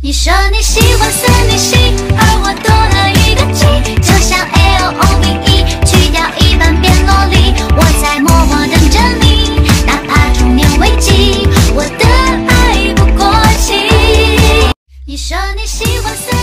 你说你喜欢森你系，而我多了一个七，就像 L O V E 去掉一半变萝莉，我在默默等着你，哪怕中年危机，我的爱不过期。你说你喜欢森。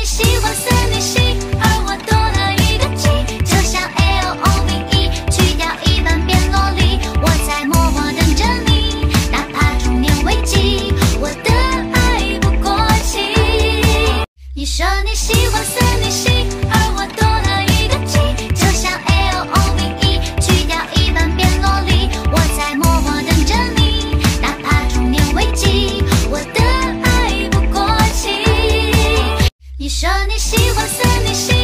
你喜欢森女系，而我多了一个 G，就像 L O V E 去掉一半变萝莉，我在默默等着你，哪怕中年危机。我的爱不过气，你说你喜欢森女系。喜欢死你心。